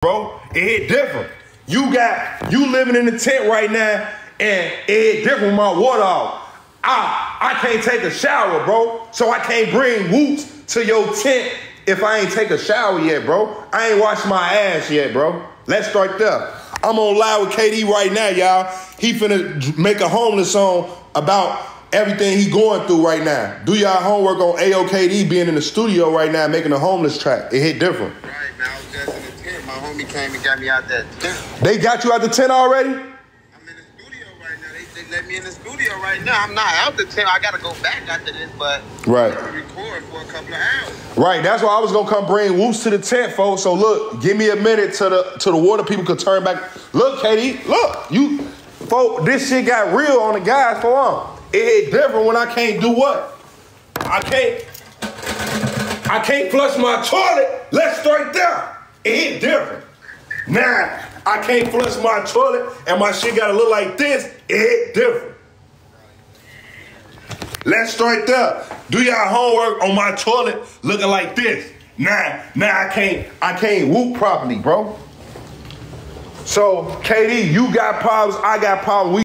bro. It hit different. You got you living in the tent right now, and it hit different with my water off. I I can't take a shower, bro. So I can't bring whoops to your tent if I ain't take a shower yet, bro. I ain't washed my ass yet, bro. Let's start there. I'm on live with KD right now, y'all. He finna make a homeless song about everything he going through right now. Do y'all homework on Ayoo KD being in the studio right now making a homeless track. It hit different. Right, man. I was just in the tent. My homie came and got me out that tent. They got you out the tent already? I'm in the studio right now. They, they let me in the studio right now. I'm not out the tent. I gotta go back after this, but Right. Record for a couple of hours. Right, that's why I was gonna come bring Woops to the tent, folks. So look, give me a minute to the to the water people could turn back. Look, KD, look, you, folk, this shit got real on the guys for on. It hit different when I can't do what? I can't, I can't flush my toilet. Let's start there. It hit different. Now I can't flush my toilet and my shit gotta look like this. It different. Let's start there. Do y'all homework on my toilet looking like this. Nah, nah, I can't, I can't whoop properly, bro. So, KD, you got problems, I got problems. We